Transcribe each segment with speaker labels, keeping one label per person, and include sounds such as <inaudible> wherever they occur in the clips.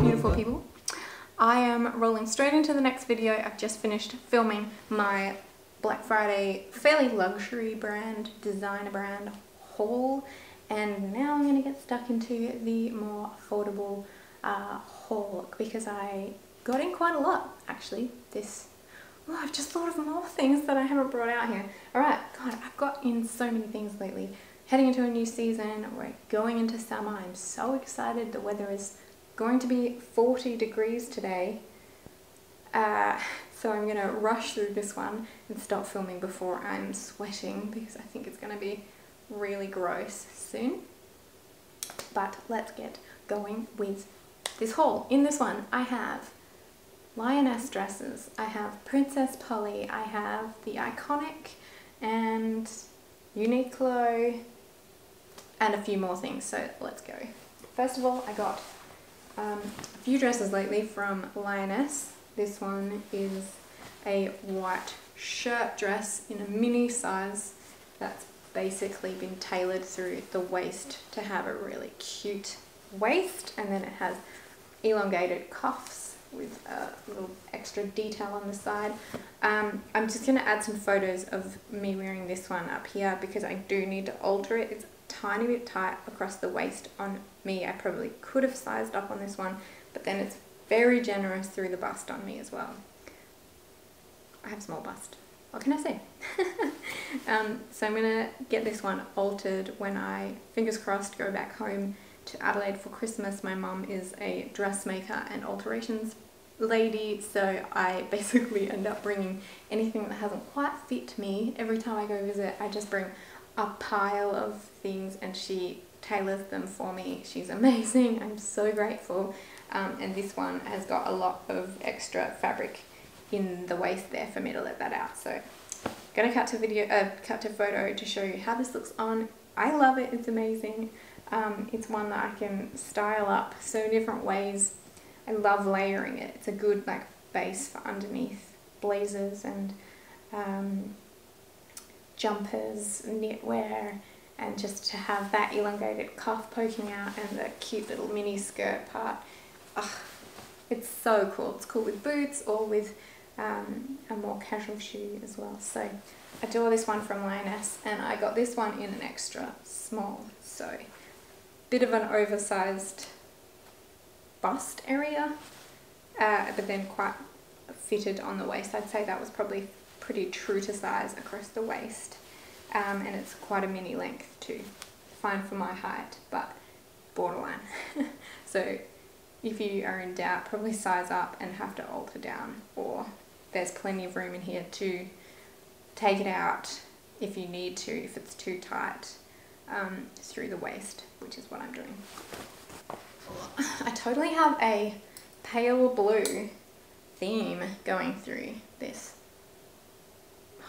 Speaker 1: Beautiful people. I am rolling straight into the next video. I've just finished filming my Black Friday fairly luxury brand, designer brand haul and now I'm going to get stuck into the more affordable uh, haul because I got in quite a lot actually this oh, I've just thought of more things that I haven't brought out here. Alright, God, I've got in so many things lately heading into a new season, we're going into summer. I'm so excited. The weather is going to be 40 degrees today. Uh, so I'm going to rush through this one and stop filming before I'm sweating because I think it's going to be really gross soon. But let's get going with this haul. In this one I have lioness dresses, I have Princess Polly, I have the Iconic and Uniqlo and a few more things. So let's go. First of all, I got um, a few dresses lately from Lioness. This one is a white shirt dress in a mini size that's basically been tailored through the waist to have a really cute waist and then it has elongated cuffs with a little extra detail on the side. Um, I'm just going to add some photos of me wearing this one up here because I do need to alter it. It's tiny bit tight across the waist on me. I probably could have sized up on this one, but then it's very generous through the bust on me as well. I have small bust. What can I say? <laughs> um, so I'm to get this one altered when I, fingers crossed, go back home to Adelaide for Christmas. My mum is a dressmaker and alterations lady, so I <laughs> basically end up bringing anything that hasn't quite fit me. Every time I go visit, I just bring a pile of things and she tailors them for me. She's amazing. I'm so grateful. Um, and this one has got a lot of extra fabric in the waist there for me to let that out. So gonna cut to video, uh, cut to photo to show you how this looks on. I love it. It's amazing. Um, it's one that I can style up so different ways. I love layering it. It's a good like base for underneath blazers and um, jumpers, knitwear, and just to have that elongated cuff poking out and the cute little mini skirt part. Ugh, it's so cool. It's cool with boots or with um, a more casual shoe as well. So I adore this one from Lioness and I got this one in an extra small. So bit of an oversized bust area, uh, but then quite fitted on the waist. I'd say that was probably pretty true to size across the waist um, and it's quite a mini length too fine for my height but borderline. <laughs> So if you are in doubt probably size up and have to alter down or there's plenty of room in here to take it out if you need to if it's too tight um, through the waist which is what I'm doing. I totally have a pale blue theme going through this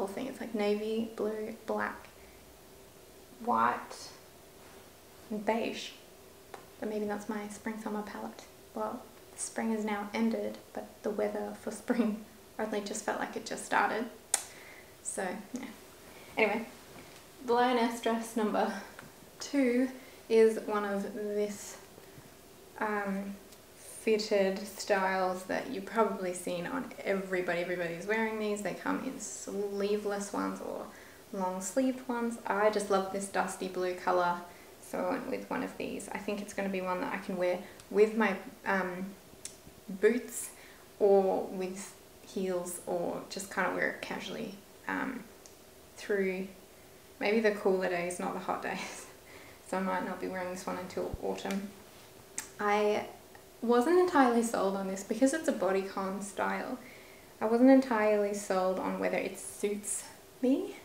Speaker 1: whole thing. It's like navy, blue, black, white, and beige. But maybe that's my spring-summer palette. Well, spring has now ended, but the weather for <laughs> spring only just felt like it just started. So, yeah. Anyway, the lioness dress number two is one of this um, fitted styles that you've probably seen on everybody. Everybody's wearing these. They come in sleeveless ones or long sleeved ones. I just love this dusty blue colour so I went with one of these. I think it's going to be one that I can wear with my um, boots or with heels or just kind of wear it casually um, through maybe the cooler days, not the hot days. <laughs> So I might not be wearing this one until autumn. I wasn't entirely sold on this because it's a bodycon style. I wasn't entirely sold on whether it suits me,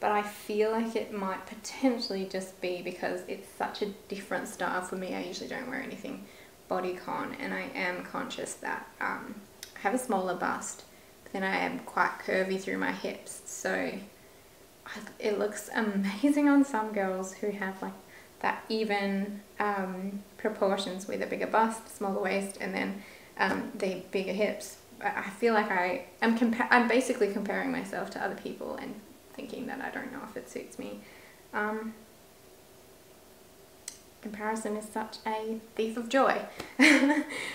Speaker 1: but I feel like it might potentially just be because it's such a different style for me. I usually don't wear anything bodycon and I am conscious that um, I have a smaller bust, but then I am quite curvy through my hips. So it looks amazing on some girls who have like that even um, proportions with a bigger bust, smaller waist, and then um, the bigger hips. I feel like I am compa I'm basically comparing myself to other people and thinking that I don't know if it suits me. Um, comparison is such a thief of joy. <laughs>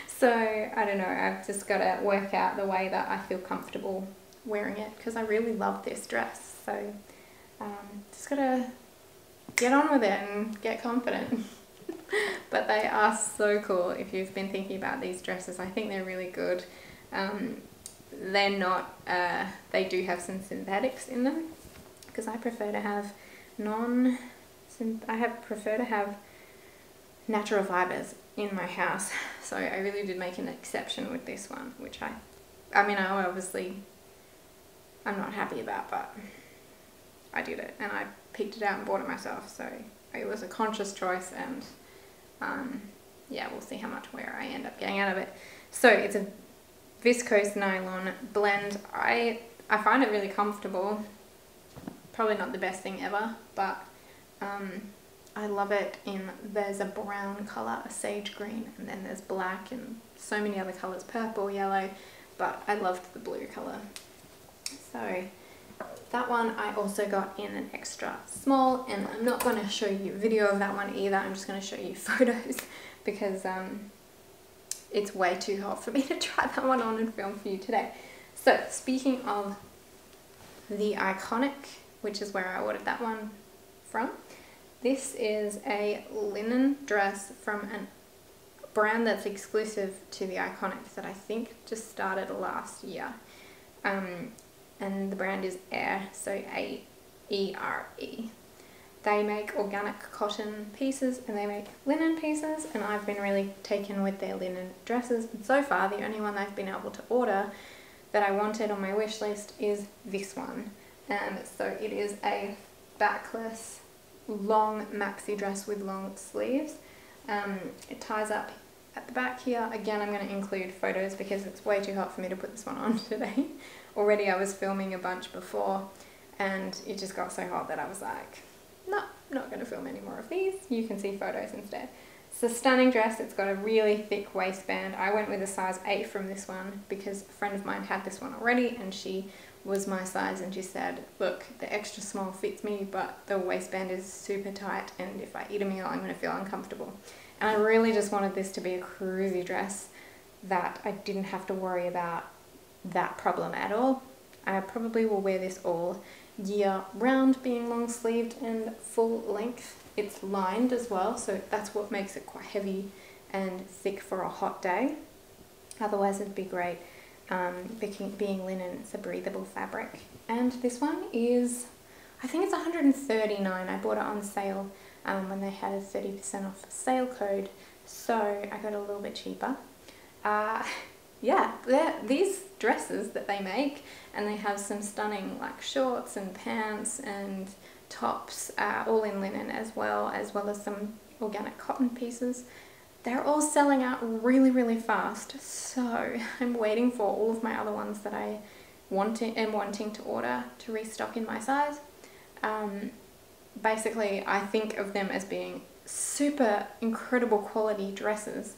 Speaker 1: so I don't know, I've just got to work out the way that I feel comfortable wearing it because I really love this dress. So um, just got to get on with it and get confident. <laughs> but they are so cool if you've been thinking about these dresses. I think they're really good. Um, they're not, uh, they do have some synthetics in them because I prefer to have non, I have prefer to have natural fibres in my house. <laughs> So I really did make an exception with this one, which I, I mean, I obviously, I'm not happy about, but I did it and I picked it out and bought it myself. So it was a conscious choice and um, yeah, we'll see how much wear I end up getting out of it. So it's a viscose nylon blend. I, I find it really comfortable. Probably not the best thing ever, but um, I love it in, there's a brown colour, a sage green, and then there's black and so many other colours, purple, yellow, but I loved the blue colour. So that one I also got in an extra small, and I'm not going to show you a video of that one either, I'm just going to show you <laughs> photos because um, it's way too hot for me to try that one on and film for you today. So speaking of the Iconic, which is where I ordered that one from, this is a linen dress from a brand that's exclusive to the Iconic that I think just started last year. Um, and the brand is Aere, so A-E-R-E. They make organic cotton pieces and they make linen pieces and I've been really taken with their linen dresses and so far the only one I've been able to order that I wanted on my wish list is this one. And so it is a backless long maxi dress with long sleeves. Um, it ties up at the back here. Again, I'm going to include photos because it's way too hot for me to put this one on <laughs> today. Already I was filming a bunch before and it just got so hot that I was like, no, not going to film any more of these. You can see photos instead. It's a stunning dress. It's got a really thick waistband. I went with a size 8 from this one because a friend of mine had this one already and she was my size and she said, look, the extra small fits me, but the waistband is super tight and if I eat a meal, I'm going to feel uncomfortable. And I really just wanted this to be a cruisy dress that I didn't have to worry about that problem at all. I probably will wear this all year round, being long sleeved and full length. It's lined as well, so that's what makes it quite heavy and thick for a hot day. Otherwise it'd be great um, being linen, it's a breathable fabric. And this one is, I think it's 139. I bought it on sale um, when they had a 30% off sale code, so I got a little bit cheaper. Uh, yeah, these dresses that they make, and they have some stunning like shorts and pants and tops, uh, all in linen as well, as well as some organic cotton pieces. They're all selling out really, really fast, so <laughs> I'm waiting for all of my other ones that I wanting, am wanting to order to restock in my size. Um, basically, I think of them as being super incredible quality dresses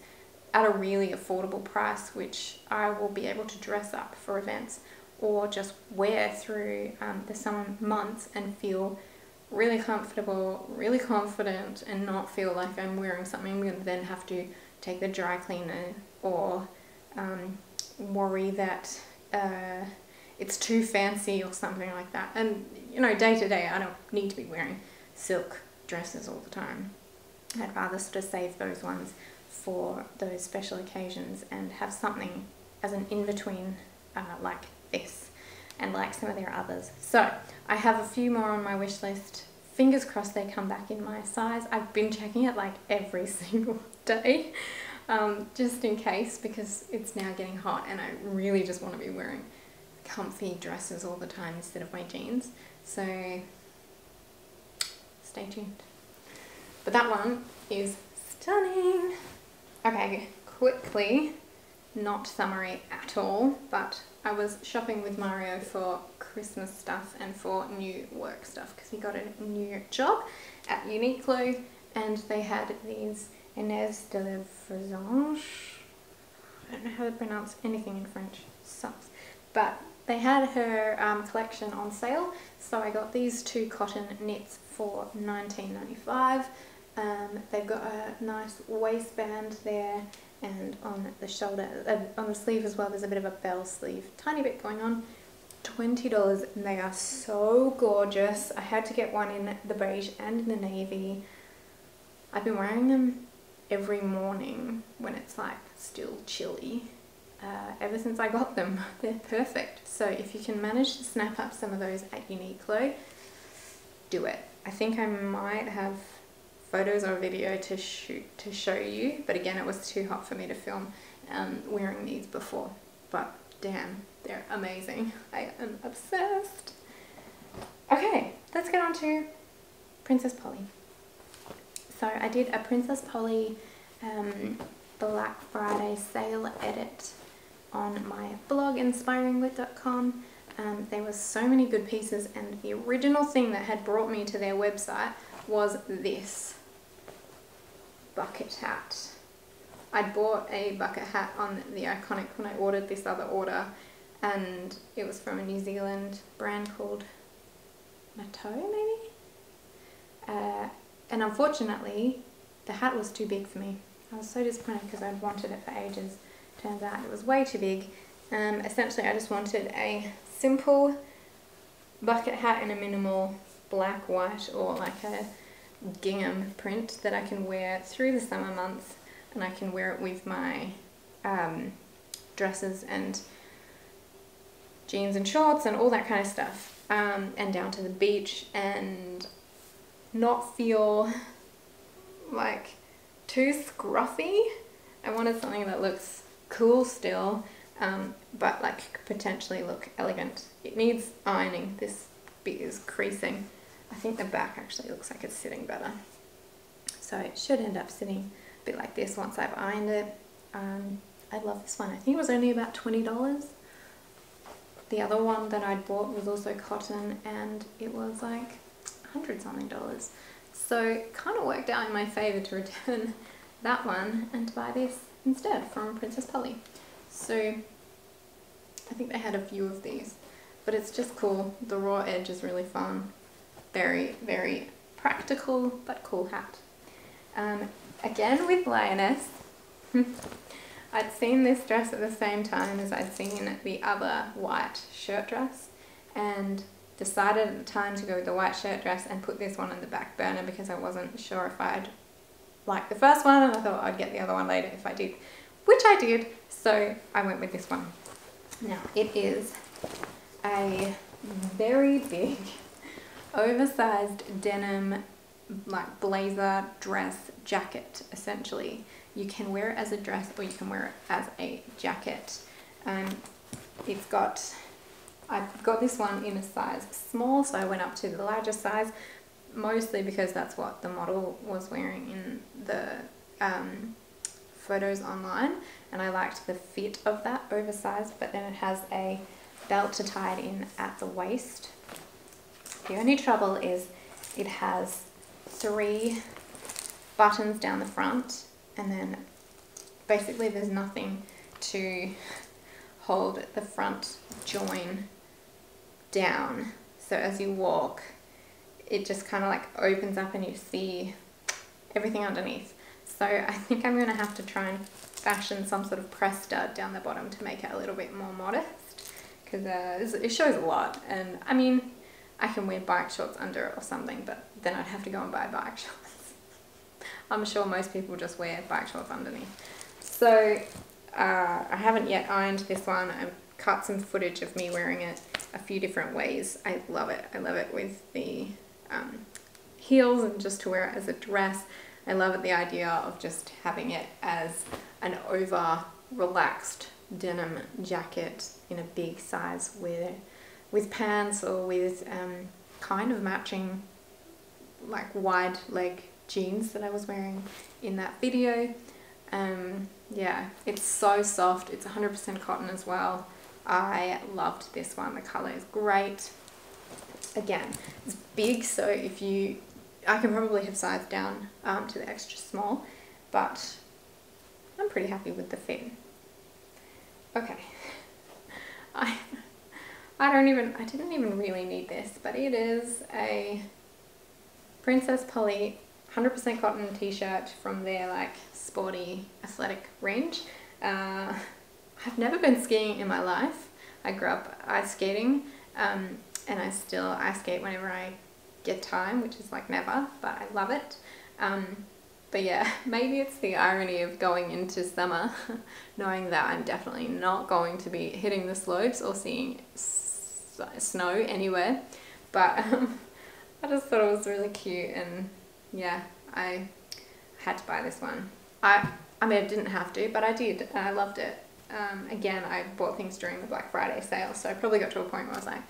Speaker 1: at a really affordable price, which I will be able to dress up for events or just wear through um, the summer months and feel really comfortable, really confident and not feel like I'm wearing something I'm going to then have to take the dry cleaner or um, worry that uh, it's too fancy or something like that. And you know, day to day I don't need to be wearing silk dresses all the time. I'd rather sort of save those ones for those special occasions and have something as an in-between uh, like this and like some of their others. So I have a few more on my wish list. Fingers crossed they come back in my size. I've been checking it like every <laughs> single day um, just in case because it's now getting hot and I really just want to be wearing comfy dresses all the time instead of my jeans. So stay tuned. But that one is stunning. Okay, quickly, not summary at all, but I was shopping with Mario for Christmas stuff and for new work stuff because he got a new job at Uniqlo and they had these Inès de la Fressange. I don't know how to pronounce anything in French, sucks. But they had her um, collection on sale, so I got these two cotton knits for 19.95. Um, they've got a nice waistband there and on the shoulder, uh, on the sleeve as well, there's a bit of a bell sleeve, tiny bit going on. $20 and they are so gorgeous. I had to get one in the beige and in the navy. I've been wearing them every morning when it's like still chilly uh, ever since I got them. <laughs> They're perfect. So if you can manage to snap up some of those at Uniqlo, do it. I think I might have photos or video to shoot to show you, but again it was too hot for me to film um, wearing these before. But damn, they're amazing. <laughs> I am obsessed. Okay, let's get on to Princess Polly. So I did a Princess Polly um, Black Friday sale edit on my blog inspiringwit.com. Um, there were so many good pieces and the original thing that had brought me to their website was this bucket hat. I'd bought a bucket hat on the Iconic when I ordered this other order and it was from a New Zealand brand called Mato maybe? Uh, and unfortunately the hat was too big for me. I was so disappointed because I'd wanted it for ages. Turns out it was way too big. Um, essentially I just wanted a simple bucket hat in a minimal black, white or like a gingham print that I can wear through the summer months and I can wear it with my um, dresses and jeans and shorts and all that kind of stuff um, and down to the beach and not feel like too scruffy. I wanted something that looks cool still um, but like potentially look elegant. It needs ironing. This bit is creasing. I think the back actually looks like it's sitting better. So it should end up sitting a bit like this once I've ironed it. Um, I love this one. I think it was only about $20. The other one that I'd bought was also cotton and it was like 100 something dollars. So it kind of worked out in my favour to return <laughs> that one and to buy this instead from Princess Polly. So I think they had a few of these, but it's just cool. The raw edge is really fun. Very, very practical but cool hat. Um, again with Lioness, <laughs> I'd seen this dress at the same time as I'd seen the other white shirt dress and decided at the time to go with the white shirt dress and put this one on the back burner because I wasn't sure if I'd like the first one and I thought I'd get the other one later if I did, which I did, so I went with this one. Now it is a very big oversized denim like blazer dress jacket essentially. You can wear it as a dress or you can wear it as a jacket. Um, it's got I've got this one in a size small so I went up to the larger size mostly because that's what the model was wearing in the um, photos online. And I liked the fit of that oversized but then it has a belt to tie it in at the waist the only trouble is it has three buttons down the front and then basically there's nothing to hold the front join down. So as you walk it just kind of like opens up and you see everything underneath. So I think I'm going to have to try and fashion some sort of press stud down the bottom to make it a little bit more modest because uh, it shows a lot. And I mean I can wear bike shorts under it or something, but then I'd have to go and buy bike <laughs> shorts. I'm sure most people just wear bike shorts underneath. So uh, I haven't yet ironed this one. I've cut some footage of me wearing it a few different ways. I love it. I love it with the um, heels and just to wear it as a dress. I love it, the idea of just having it as an over relaxed denim jacket in a big size where with pants or with um, kind of matching like wide leg jeans that I was wearing in that video. Um, yeah, it's so soft. It's 100% cotton as well. I loved this one. The color is great. Again, it's big, so if you, I can probably have sized down um, to the extra small, but I'm pretty happy with the fit. Okay. <laughs> I I don't even, I didn't even really need this, but it is a Princess Polly 100% cotton t-shirt from their like sporty athletic range. Uh, I've never been skiing in my life. I grew up ice skating um, and I still ice skate whenever I get time, which is like never, but I love it. Um, but yeah, <laughs> maybe it's the irony of going into summer <laughs> knowing that I'm definitely not going to be hitting the slopes or seeing snow anywhere. But um, <laughs> I just thought it was really cute and yeah, I had to buy this one. I, I mean, I didn't have to, but I did and I loved it. Um, again, I bought things during the Black Friday sale, so I probably got to a point where I was like,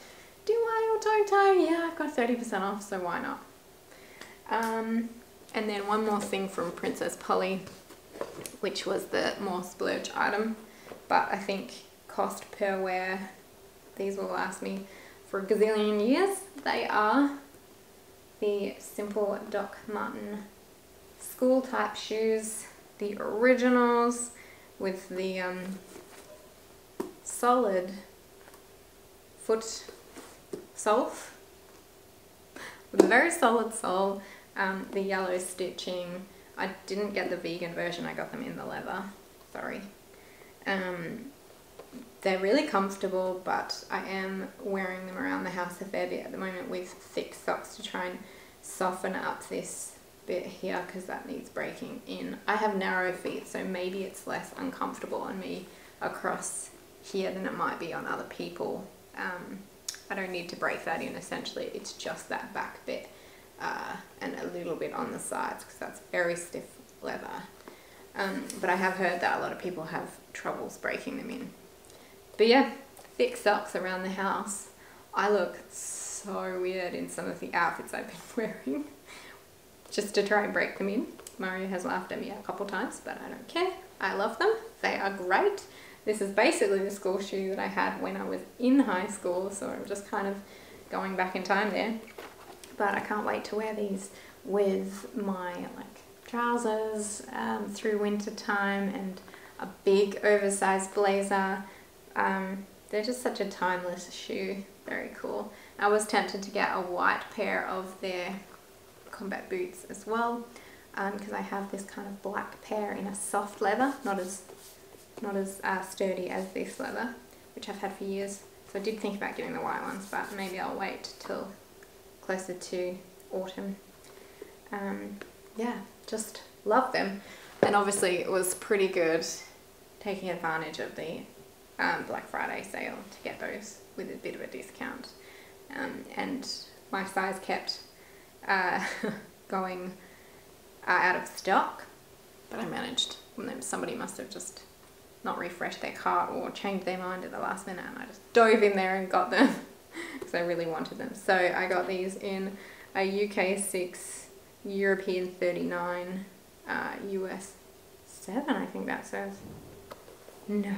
Speaker 1: do I or don't I? Yeah, I've got 30% off, so why not? Um, and then one more thing from Princess Polly, which was the more splurge item, but I think cost per wear, these will last me for a gazillion years. They are the Simple Doc Marten school type shoes, the originals with the um, solid foot sole, with a very solid sole, um, the yellow stitching. I didn't get the vegan version, I got them in the leather, sorry. Um, they're really comfortable, but I am wearing them around the house a fair bit at the moment with thick socks to try and soften up this bit here because that needs breaking in. I have narrow feet, so maybe it's less uncomfortable on me across here than it might be on other people. Um, I don't need to break that in essentially, it's just that back bit uh, and a little bit on the sides because that's very stiff leather. Um, but I have heard that a lot of people have troubles breaking them in. But yeah, thick socks around the house. I look so weird in some of the outfits I've been <laughs> wearing just to try and break them in. Mario has laughed at me a couple times, but I don't care. I love them. They are great. This is basically the school shoe that I had when I was in high school, so I'm just kind of going back in time there. But I can't wait to wear these with my like trousers um, through winter time and a big oversized blazer um, they're just such a timeless shoe. Very cool. I was tempted to get a white pair of their combat boots as well because um, I have this kind of black pair in a soft leather, not as not as uh, sturdy as this leather, which I've had for years. So I did think about getting the white ones, but maybe I'll wait till closer to autumn. Um, yeah, just love them. And obviously it was pretty good taking advantage of the um, Black Friday sale to get those with a bit of a discount. Um, and my size kept uh, <laughs> going uh, out of stock, but I managed. Somebody must have just not refreshed their cart or changed their mind at the last minute and I just dove in there and got them <laughs> because I really wanted them. So I got these in a UK 6, European 39, uh, US 7 I think that says. No.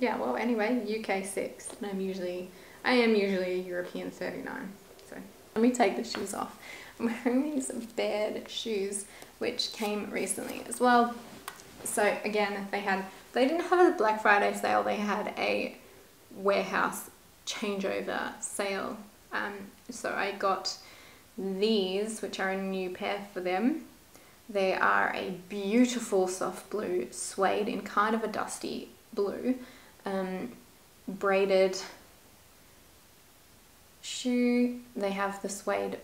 Speaker 1: Yeah, well, anyway, UK 6, and I'm usually, I am usually a European 39. So let me take the shoes off. I'm wearing these Bared shoes, which came recently as well. So again, they had, they didn't have a Black Friday sale, they had a warehouse changeover sale. Um, so I got these, which are a new pair for them. They are a beautiful soft blue suede in kind of a dusty blue um, braided shoe. They have the suede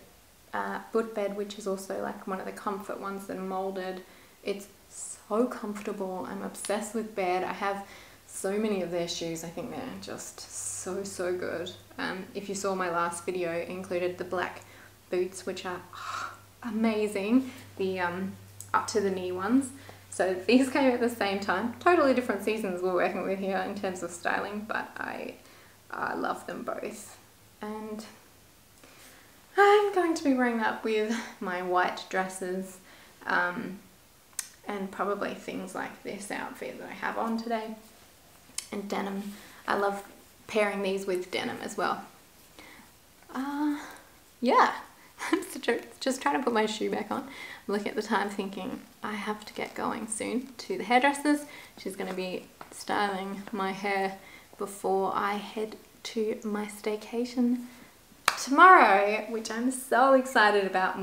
Speaker 1: uh, footbed, which is also like one of the comfort ones that are molded. It's so comfortable. I'm obsessed with Bared. I have so many of their shoes. I think they're just so, so good. Um, if you saw my last video, included the black boots, which are oh, amazing. The um, up to the knee ones. So these came at the same time. Totally different seasons we're working with here in terms of styling, but I uh, love them both. And I'm going to be wearing that with my white dresses um, and probably things like this outfit that I have on today. And denim. I love pairing these with denim as well. Uh, yeah, <laughs> I'm just trying to put my shoe back on. Looking at the time thinking I have to get going soon to the hairdressers. She's going to be styling my hair before I head to my staycation tomorrow, which I'm so excited about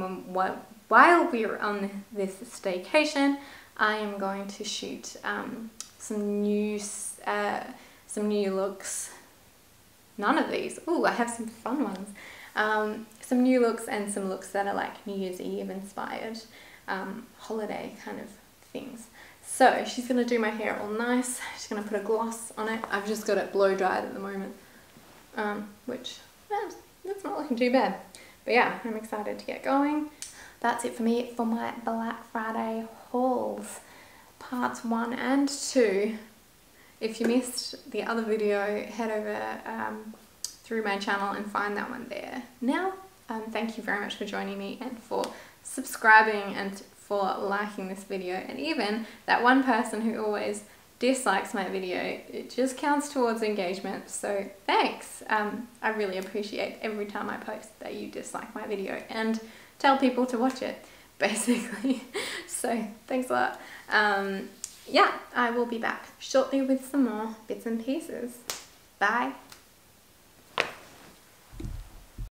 Speaker 1: while we're on this staycation, I am going to shoot um, some new, uh, some new looks. None of these. Oh, I have some fun ones. Um, some new looks and some looks that are like New Year's Eve inspired, um, holiday kind of things. So she's going to do my hair all nice. She's going to put a gloss on it. I've just got it blow dried at the moment, um, which yeah, that's not looking too bad. But yeah, I'm excited to get going. That's it for me for my Black Friday hauls, parts one and two. If you missed the other video, head over um, through my channel and find that one there. Now, um, thank you very much for joining me and for subscribing and for liking this video. And even that one person who always dislikes my video it just counts towards engagement. So thanks. Um, I really appreciate every time I post that you dislike my video and tell people to watch it <laughs> basically. So thanks a lot. Um, yeah I will be back shortly with some more bits and pieces. Bye